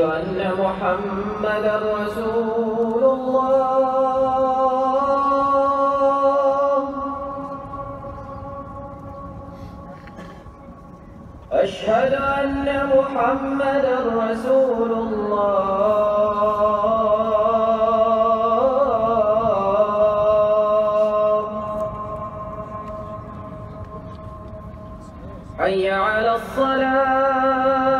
أشهد أن محمدا رسول الله. أشهد أن محمدا رسول الله. حي على الصلاة.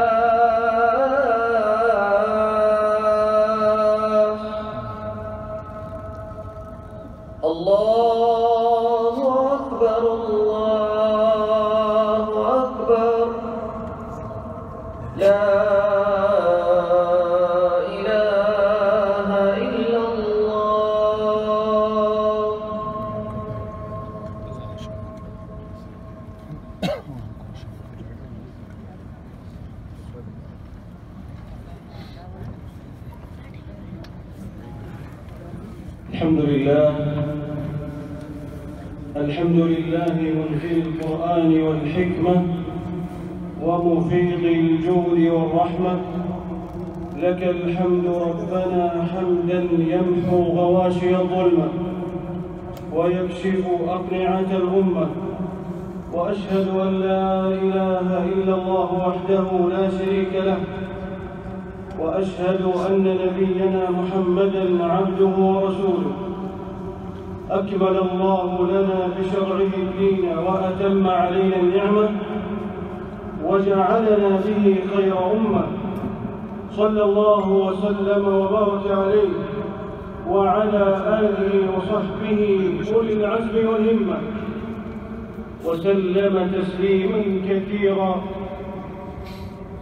الحمد لله. الحمد لله منزل القرآن والحكمة ومفيض الجود والرحمة. لك الحمد ربنا حمدا يمحو غواشي الظلمة ويكشف أقنعة الأمة وأشهد أن لا إله إلا الله وحده لا شريك له وأشهد أن نبينا محمدا عبده ورسوله. أكمل الله لنا بشرعه الدين وأتم علينا النعمة وجعلنا به خير أمة. صلى الله وسلم وبارك عليه وعلى آله وصحبه أولي العزم والهمة. وسلم تسليما كثيرا.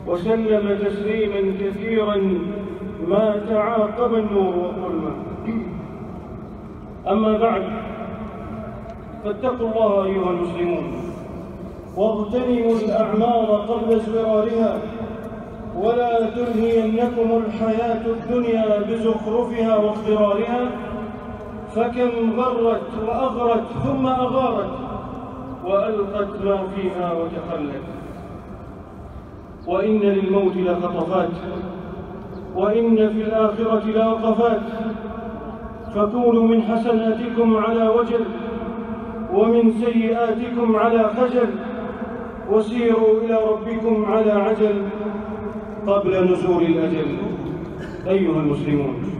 وسلم تسليما كثيرا ما تعاقب النور والظلمة أما بعد فاتقوا الله أيها المسلمون. واغتنموا الأعمار قبل ازدرارها ولا تلهينكم الحياة الدنيا بزخرفها واخضرارها فكم غرت وأغرت ثم أغارت. وألقت ما فيها وتخلت. وإن للموت لخطفات وإن في الآخرة لوقفات فكونوا من حسناتكم على وجل ومن سيئاتكم على خجل. وسيروا إلى ربكم على عجل قبل نزول الأجل. أيها المسلمون.